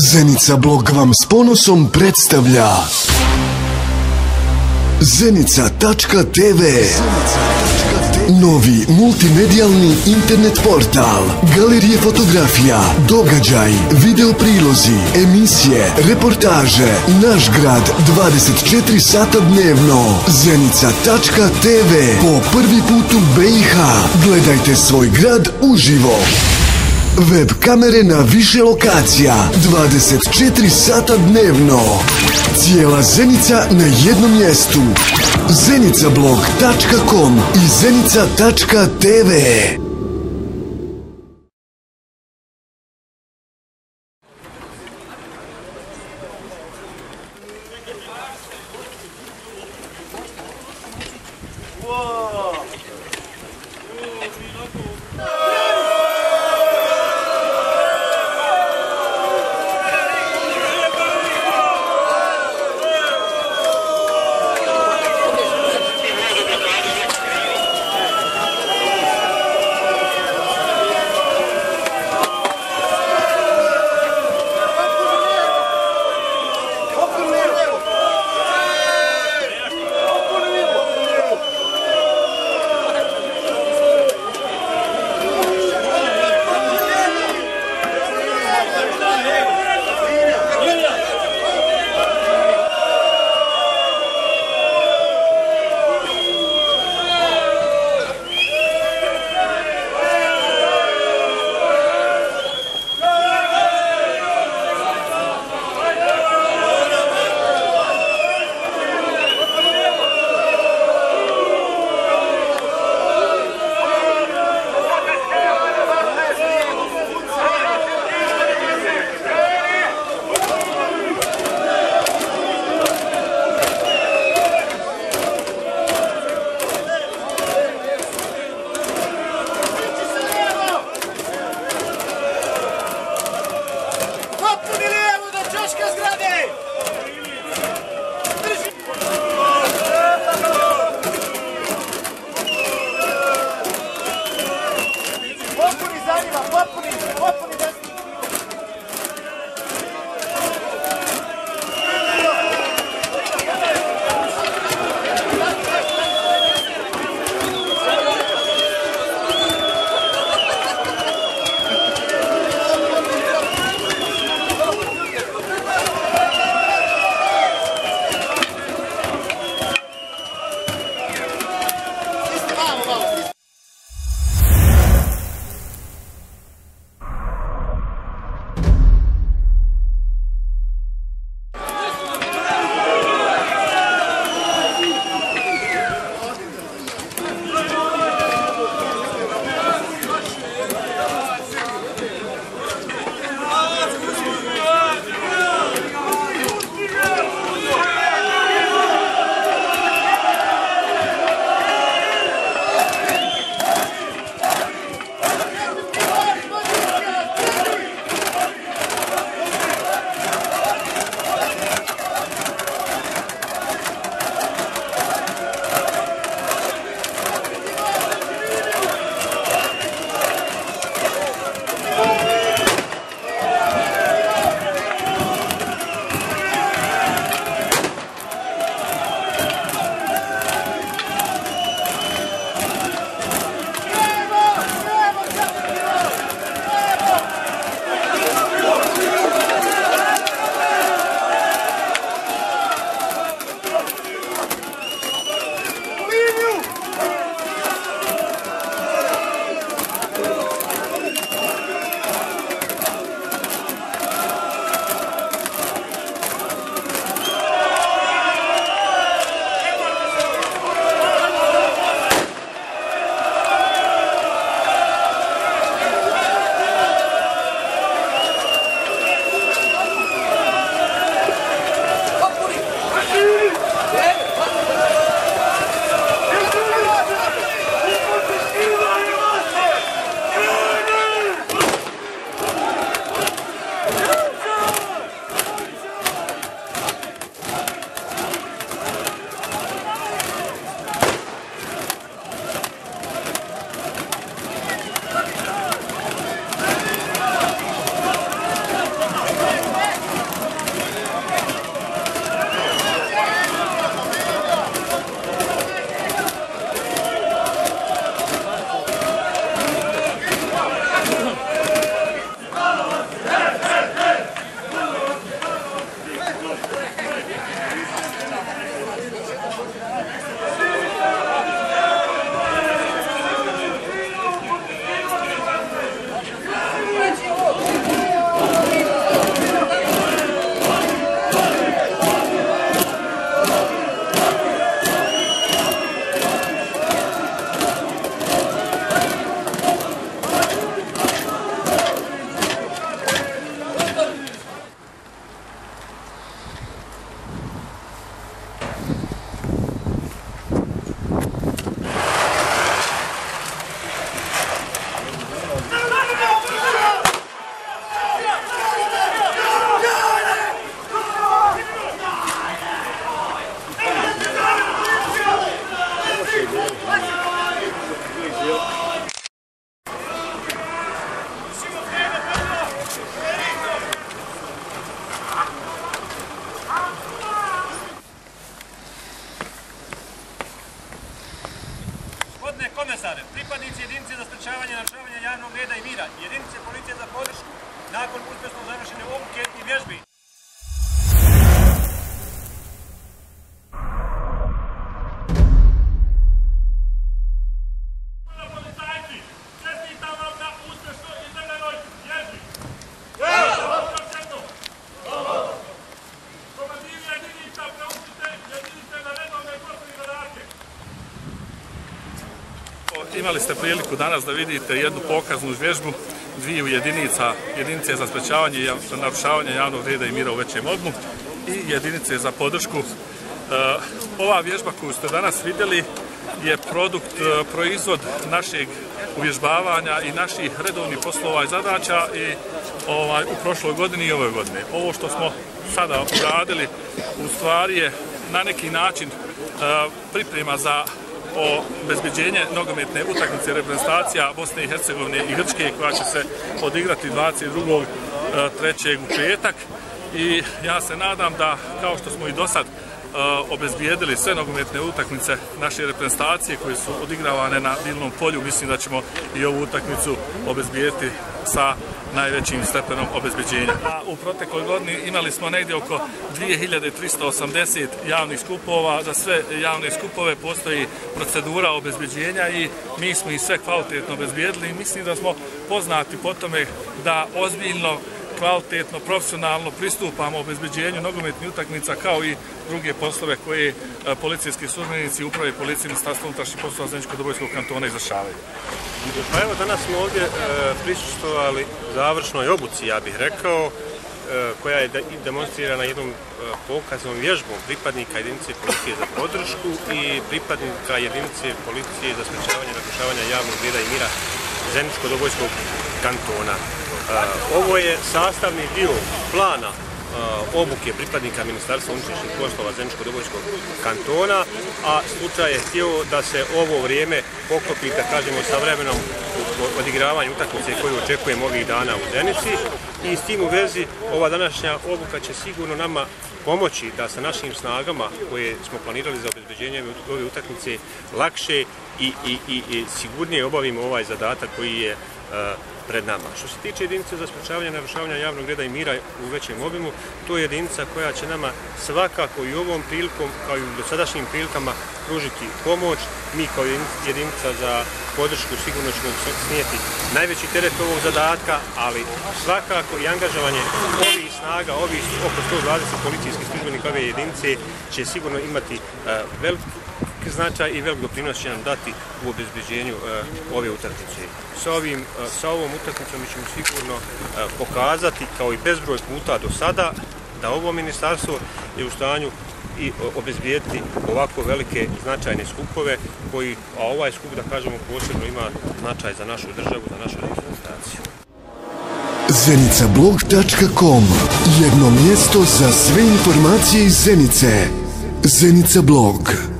Zenica blog vam s ponosom predstavlja Zenica.tv Novi multimedijalni internet portal Galerije fotografija Događaj Video prilozi Emisije Reportaže Naš grad 24 sata dnevno. Zenica.tv Po prvi put u BiH Gledajte svoj grad uživo. Web kamere na više lokacija. 24 sata dnevno. Cijela Zenica na jednom mjestu. Zenicablog.com i zenica.tv nakon uspješno završene obuke i vježbi. Imali ste priliku danas da vidite jednu pokaznu vježbu dviju jedinica, jedinice za sprečavanje i narušavanje javnog reda i mira u većem odmu i jedinice za podršku. E, ova vježba koju ste danas vidjeli je produkt, e, proizvod našeg uvježbavanja i naših redovnih poslova i zadaća i ovaj, u prošloj godini i ove godine. Ovo što smo sada uradili u stvari je na neki način e, priprema za o bezbeđenje nogometne utakmice reprezentacija Bosne i Hercegovine i Grčke koja će se odigrati 22. E, trećeg u petak i ja se nadam da kao što smo i do sad e, obezbijedili sve nogometne utakmice naše reprezentacije koje su odigravane na bilnom polju, mislim da ćemo i ovu utakmicu obezbijediti sa najvećim stepenom obezbeđenja. U protekloj godini imali smo negdje oko 2380 javnih skupova. Za sve javne skupove postoji procedura obezbeđenja i mi smo ih sve kvalitetno obezbijedili. Mislim da smo poznati po tome da ozbiljno kvalitetno, profesionalno pristupamo obezbeđenju nogometnih utakmica kao i druge poslove koje e, policijski službenici uprave policije ministarstva unutrašnjih poslova Zemljičko-Dobojskog kantona izrašavaju. Pa evo, danas smo ovdje e, prisustovali završnoj obuci, ja bih rekao, e, koja je demonstrirana jednom e, pokaznom vježbom pripadnika jedinice policije za podršku i pripadnika jedinice policije za sprečavanje i javnog reda i mira Zemljičko-Dobojskog kantona. Ovo je sastavni dio plana obuke pripadnika Ministarstva unutrašnjih poslova Zeničko-Dobojskog kantona, a slučaj je htio da se ovo vrijeme poklopi, da kažemo, sa vremenom odigravanju utakmice koju očekujemo ovih dana u Zenici. I s tim u vezi ova današnja obuka će sigurno nama pomoći da sa našim snagama koje smo planirali za obezbeđenje ove utakmice lakše i, i, i, i sigurnije obavimo ovaj zadatak koji je pred nama. Što se tiče jedinice za sprečavanje narušavanja javnog reda i mira u većem obimu, to je jedinica koja će nama svakako i ovom prilikom, kao i u dosadašnjim prilikama, pružiti pomoć. Mi kao jedinica za podršku sigurno ćemo snijeti najveći teret ovog zadatka, ali svakako i angažovanje ovih snaga, ovih oko 120 policijskih službenika ove jedinice će sigurno imati e, veliki značaj i velik doprinos će nam dati u obezbeđenju e, ove utakmice. Sa, ovim, e, sa ovom utakmicom mi ćemo sigurno e, pokazati, kao i bezbroj puta do sada, da ovo ministarstvo je u stanju i e, obezbijediti ovako velike značajne skupove, koji, a ovaj skup, da kažemo, posebno ima značaj za našu državu, za našu reprezentaciju. Zenicablog.com Jedno mjesto za sve informacije iz Zenice. Zenica Blog.